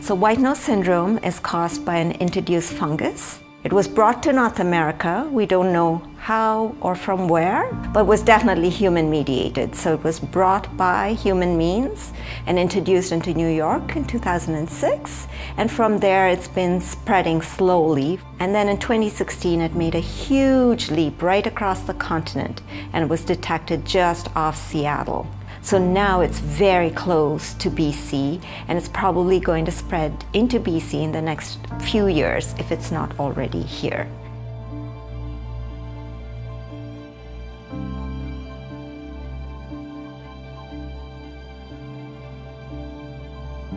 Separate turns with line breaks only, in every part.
So white nose syndrome is caused by an introduced fungus. It was brought to North America. We don't know how or from where, but was definitely human mediated. So it was brought by human means and introduced into New York in 2006. And from there, it's been spreading slowly. And then in 2016, it made a huge leap right across the continent and was detected just off Seattle. So now it's very close to BC and it's probably going to spread into BC in the next few years if it's not already here.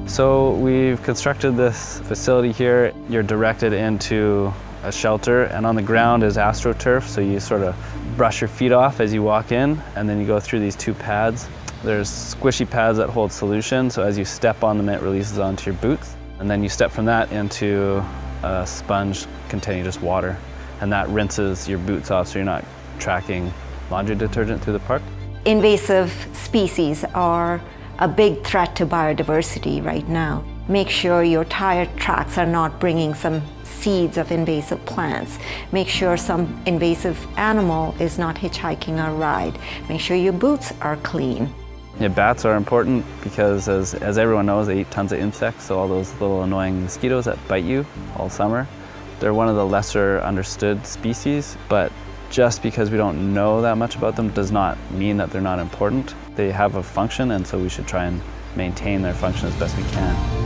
So we've constructed this facility here. You're directed into a shelter and on the ground is astroturf so you sort of brush your feet off as you walk in and then you go through these two pads there's squishy pads that hold solution, so as you step on them, it releases onto your boots. And then you step from that into a sponge containing just water. And that rinses your boots off so you're not tracking laundry detergent through the park.
Invasive species are a big threat to biodiversity right now. Make sure your tire tracks are not bringing some seeds of invasive plants. Make sure some invasive animal is not hitchhiking a ride. Make sure your boots are clean.
Yeah, bats are important because as, as everyone knows, they eat tons of insects, so all those little annoying mosquitoes that bite you all summer. They're one of the lesser understood species, but just because we don't know that much about them does not mean that they're not important. They have a function and so we should try and maintain their function as best we can.